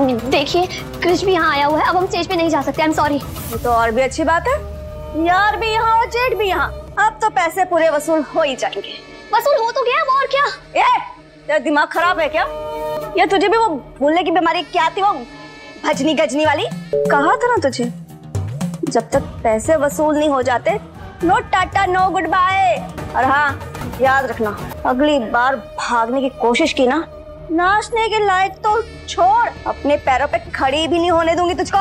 देखिए क्रिश भी यहाँ आया हुआ है अब हम स्टेज पे नहीं जा सकते आई एम सॉरी ये तो और भी अच्छी बात है। यार भी यहाँ और जेठ भी यहाँ। अब तो पैसे पूरे वसूल हो ही जाएँगे। वसूल हो तो गया अब और क्या? ए तेरा दिमाग खराब है क्या? या तुझे भी वो भूलने की बीमारी क्या थी वो भजनी गजनी वाली? कहा था ना तुझे? जब तक पैसे वसूल नहीं हो जाते no tata no goodbye. और हाँ याद रखना अगली बार भागने की कोशिश की ना नाचने के लायक तो छोड़। अपने पैरों पे खड़ी भी नहीं होने दूँगी तुझको।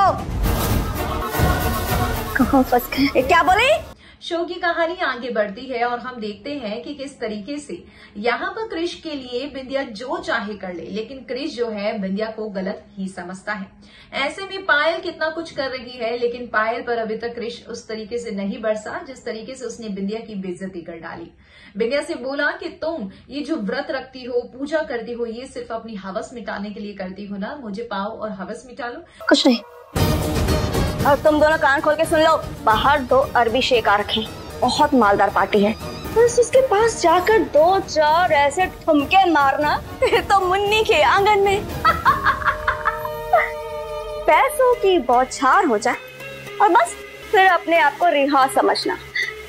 कहाँ फंस गए? क्या बोली? शो की कहानी आगे बढ़ती है और हम देखते हैं कि किस तरीके से यहाँ पर क्रिश के लिए बिंदिया जो चाहे कर ले, लेकिन क्रिश जो है बिंदिया को गलत ही समझता है। ऐसे में पायल कितना कुछ कर रही है, लेकिन पायल पर अभी तक क्रिश उस तरीके से नहीं बरसा, जिस तरीके से उसने बिंदिया की बेजती कर डाली। बिंदिया से बोला कि तुम ये जो व्रत रखती हो, पूजा करती हो, ये सिर्फ़ अपनी हवस मिटाने के लिए करती हो ना? मुझे पाओ और हवस मिटा लो। कुछ नहीं। और तुम दोनों कान खोल के सुन लो। बाहर दो अरबी शेख आ रखे बहुत मालदार पार्टी है। बस उसके पास जाकर दो चार ऐसे ठुमके मारना तो मुन्नी के आँगन में। पैसों की बौछार हो जाए। और बस, फिर अपने आप को रिहा समझना।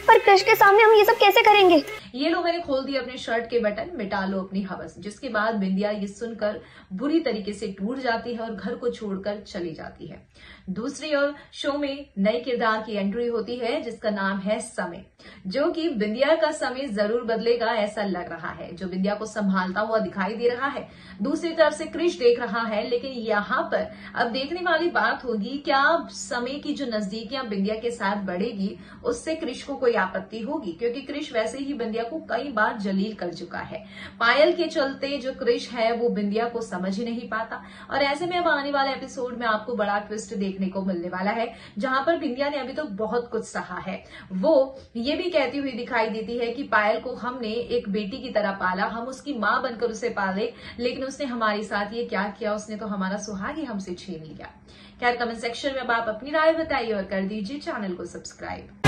पर क्रिश के सामने हम ये सब कैसे करेंगे? ये लो मैंने खोल दिए अपने शर्ट के बटन, मिटा लो अपनी हवस। जिसके बाद बिंदिया ये सुनकर बुरी तरीके से टूट जाती है और घर को छोड़कर चली जाती है। दूसरी ओर शो में नए किरदार की एंट्री होती है, जिसका नाम है समय। जो कि बिंदिया का समय ज़रूर बदलेगा, ऐसा लग रहा है। जो बिंदिया को संभालता हुआ दिखाई दे रहा है। दूसरी तरफ़ से क्रिश देख रहा है, लेकिन यहाँ पर अब देखने वाली बात होगी, क्या समय की जो नजदीकियाँ बिंदिया के साथ बढ़ेगी, उससे क्रिश को कोई आपत्ति होगी? क्योंकि क्रिश वैसे ही बिंदिया को कई बार जलील कर चुका है। पायल के चलते जो क्रिश है, वो बिंदिया को समझ ही नहीं पाता। और ऐसे में अब आने वाले एपिसोड में आपको बड़ा ट्विस्ट देखने को मिलने वाला है, जहाँ पर बिंदिया ने अभी तो बहुत कुछ सहा है। वो ये भी कहती हुई दिखाई देती है कि पायल को हमने एक बेटी की तरह पाला, हम उसकी माँ बनकर उसे पाले, लेकिन उसने हमारे साथ ये क्या किया, उसने तो हमारा सुहाग ही हमसे छीन लिया। खैर कमेंट सेक्शन में आप अपनी राय बताइए और कर दीजिए चैनल को सब्सक्राइब